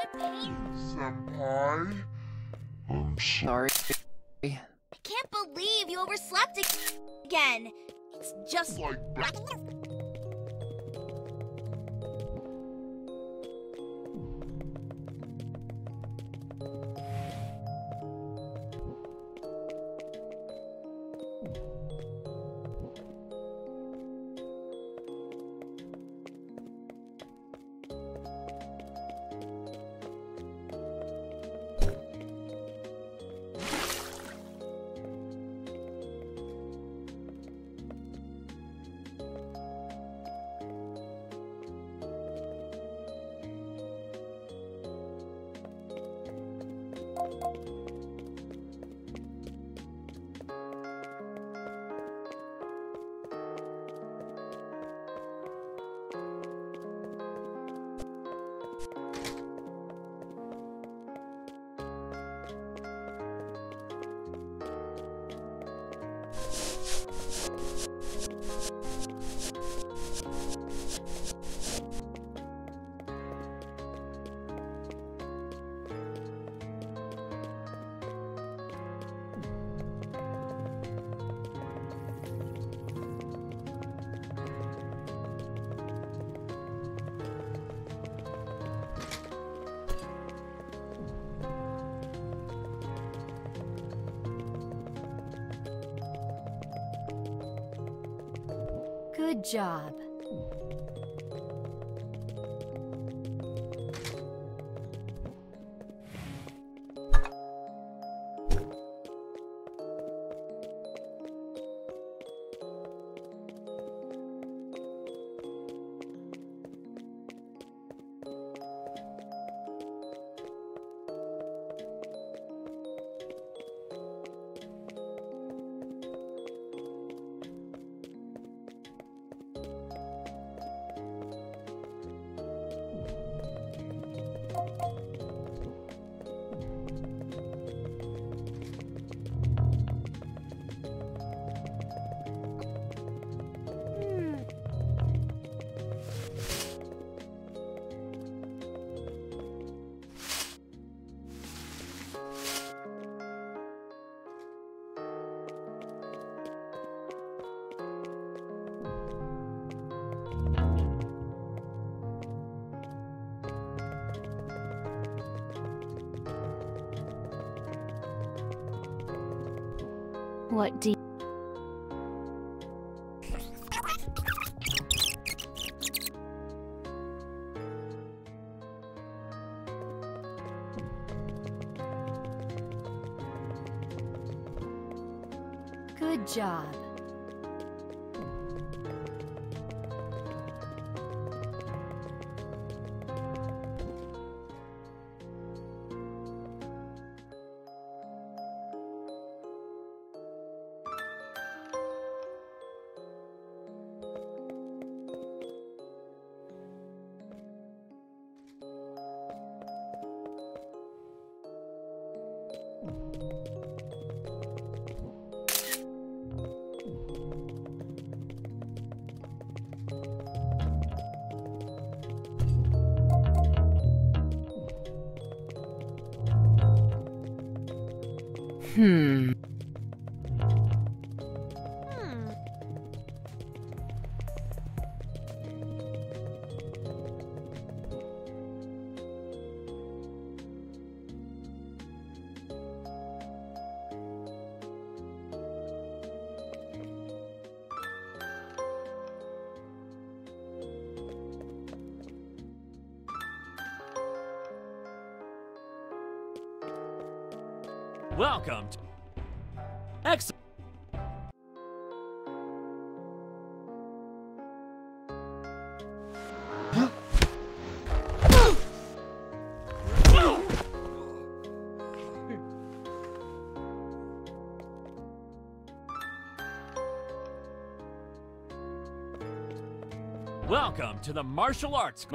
to paint. Senpai? I'm sorry. I can't believe you overslept again. It's just Like back Good job. What do Good job. Hmm. Welcome. To... Excellent. Welcome to the martial arts.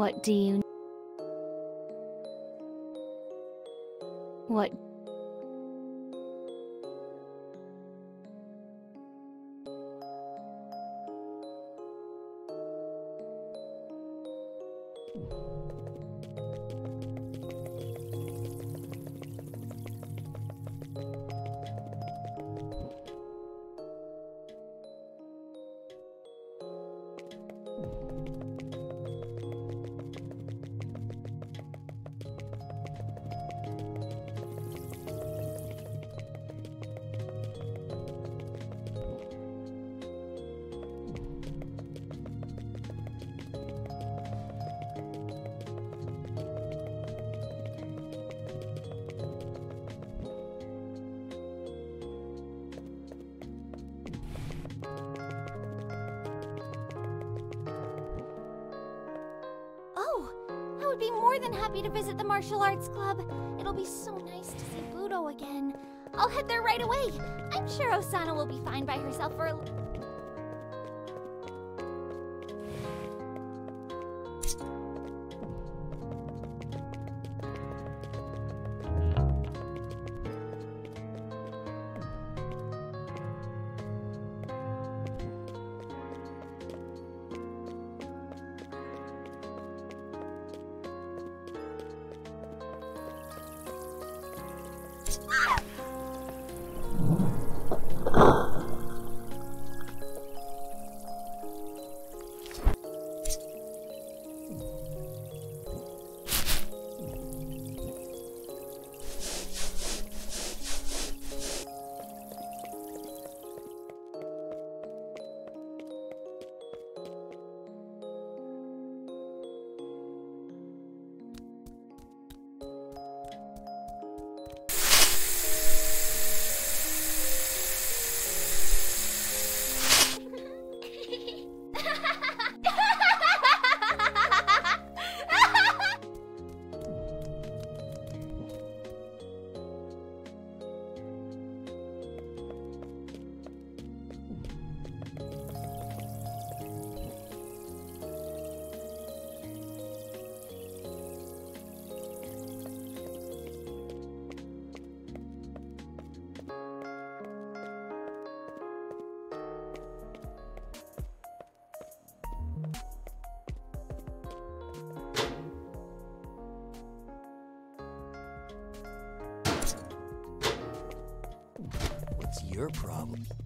What do you... What... more than happy to visit the martial arts club. It'll be so nice to see Budo again. I'll head there right away. I'm sure Osana will be fine by herself for a your problem?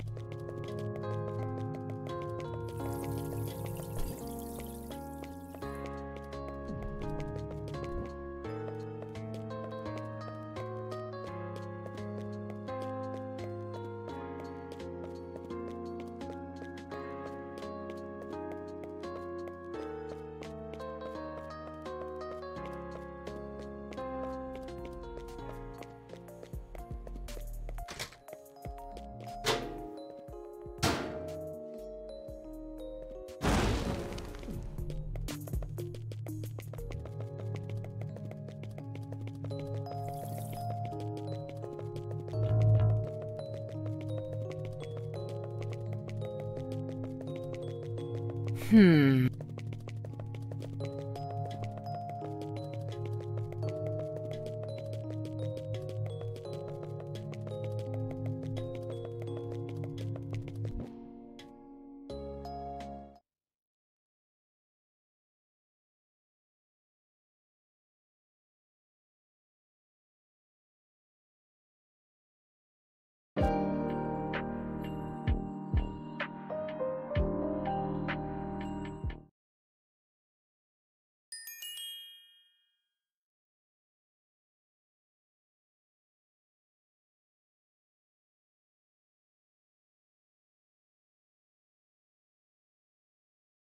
Hmm.